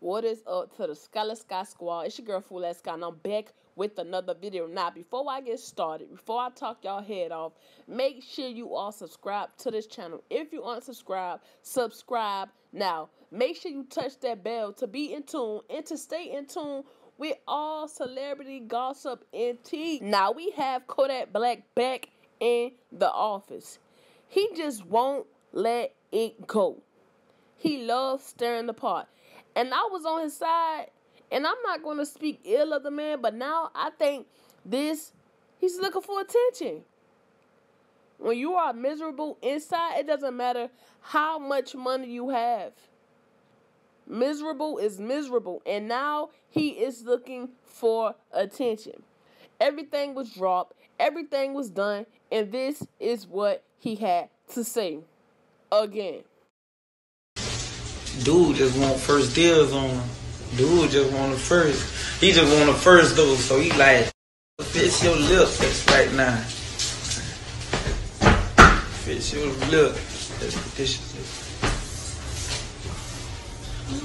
What is up to the Skylar Sky Squad? It's your girl Fool Ass and I'm back with another video. Now, before I get started, before I talk y'all head off, make sure you all subscribe to this channel. If you aren't subscribed, subscribe now. Make sure you touch that bell to be in tune and to stay in tune with all celebrity gossip and tea. Now we have Kodak Black back in the office. He just won't let it go. He loves stirring the pot. And I was on his side, and I'm not going to speak ill of the man, but now I think this, he's looking for attention. When you are miserable inside, it doesn't matter how much money you have. Miserable is miserable, and now he is looking for attention. Everything was dropped, everything was done, and this is what he had to say again. Dude just want first deals on him. Dude just want the first. He just want the first though, so he like, fix your lip that's right now. Fix your lip. This.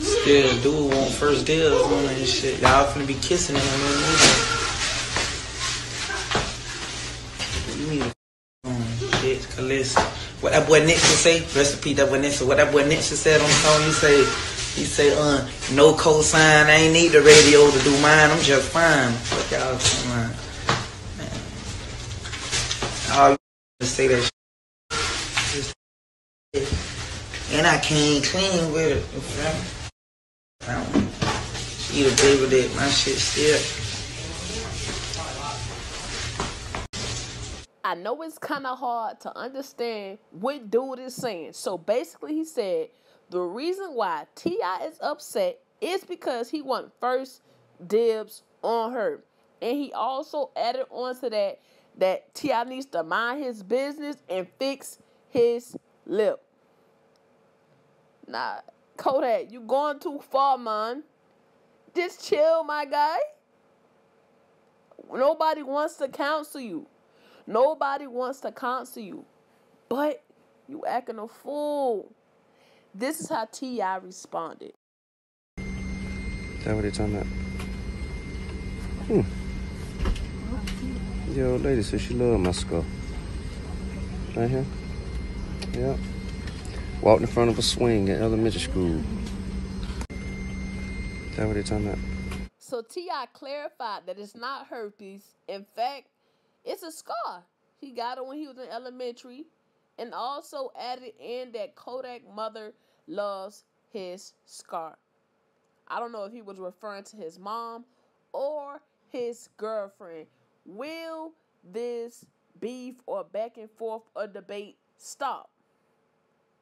Still, dude want first deals on him and shit. Y'all finna be kissing him on that You need on cause listen. What that boy Nipsey say, recipe that boy Nipsey, what that boy Nipsey said on the phone, he say, he say, uh, no cosign, I ain't need the radio to do mine, I'm just fine. What y'all? Man. All you say that. And I came clean with it, you don't eat a baby that my shit still. I know it's kind of hard to understand what dude is saying. So basically, he said the reason why T.I. is upset is because he want first dibs on her. And he also added on to that that T.I. needs to mind his business and fix his lip. Nah, Kodak, you going too far, man. Just chill, my guy. Nobody wants to counsel you. Nobody wants to counsel you, but you acting a fool. This is how T.I. responded. Is that what they talking about? Hmm. Yo, lady said she love my skull. Right here? Yep. Walked in front of a swing at elementary school. Is that what they talking about? So T.I. clarified that it's not herpes. In fact, it's a scar. He got it when he was in elementary. And also added in that Kodak mother loves his scar. I don't know if he was referring to his mom or his girlfriend. Will this beef or back and forth or debate stop?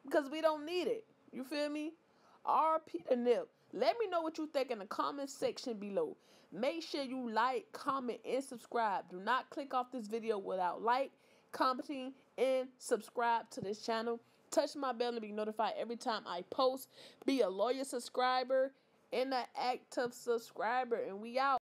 Because we don't need it. You feel me? RP Peter nip. Let me know what you think in the comment section below. Make sure you like, comment, and subscribe. Do not click off this video without like, commenting, and subscribe to this channel. Touch my bell to be notified every time I post. Be a loyal subscriber and an active subscriber. And we out.